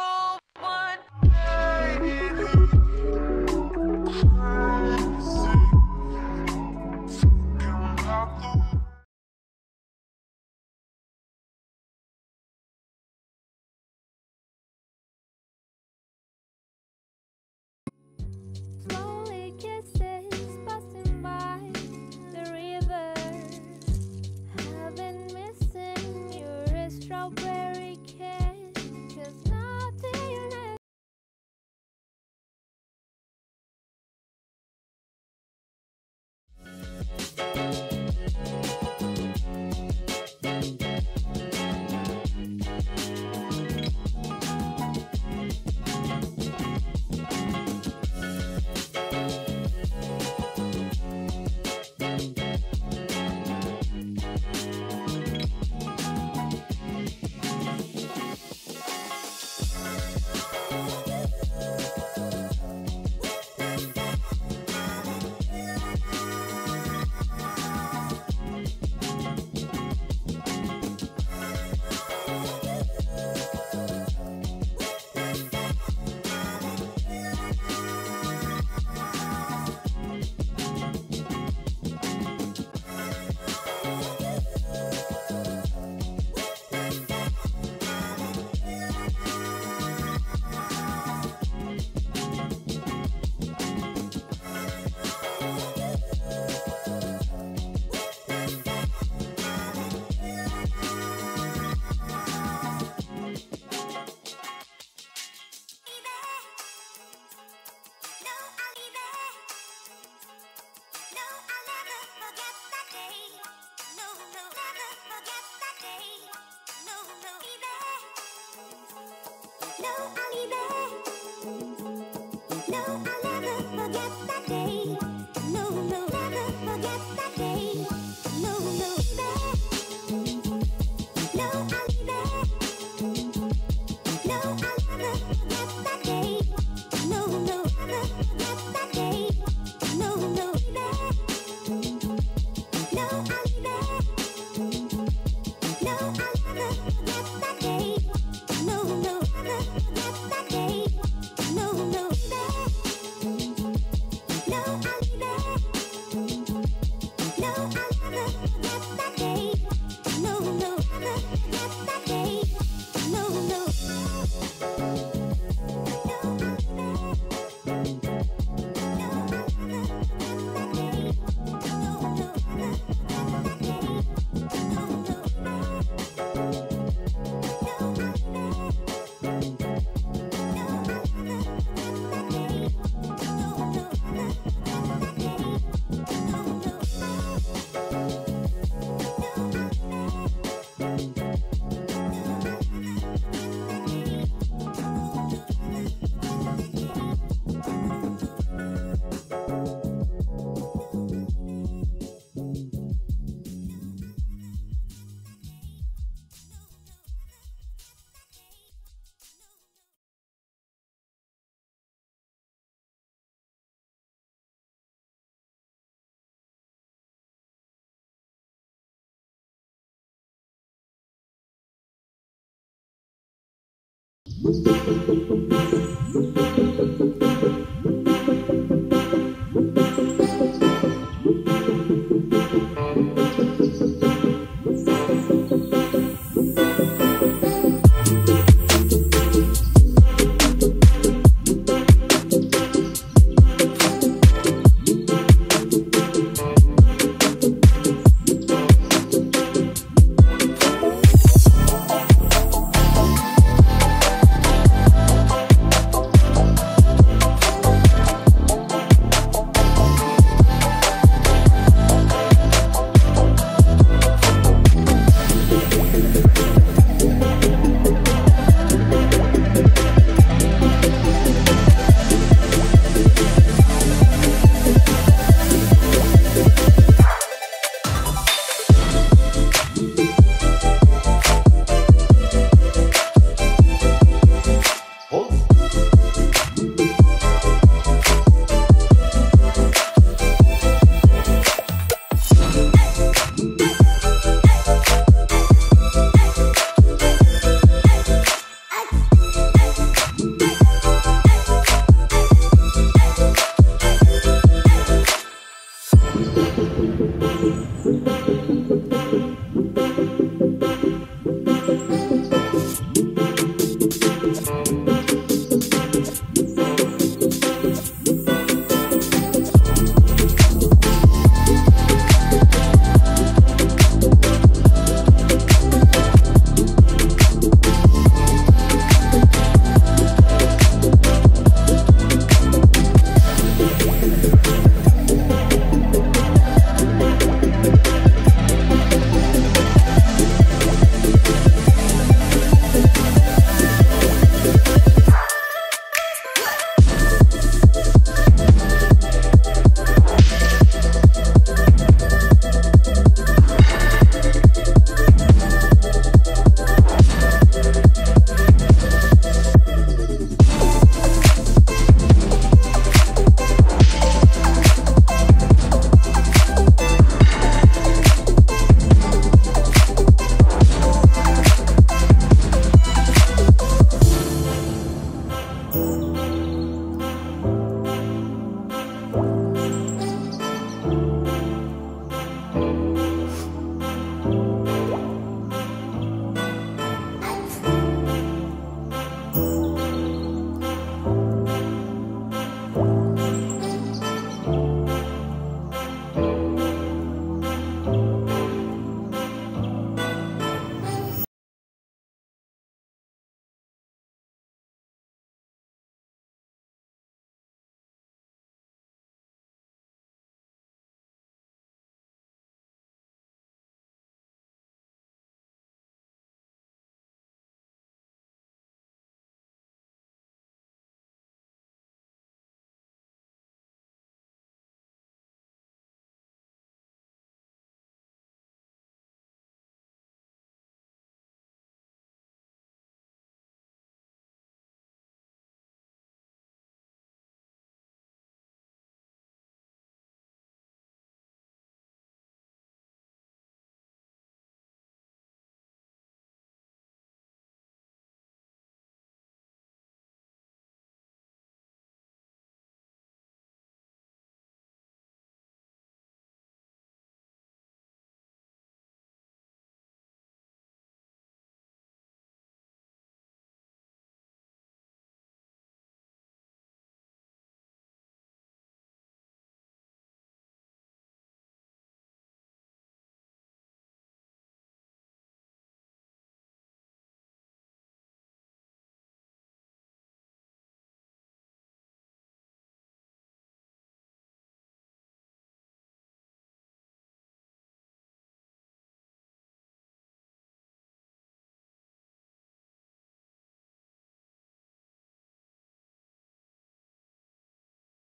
full No, I'll leave Música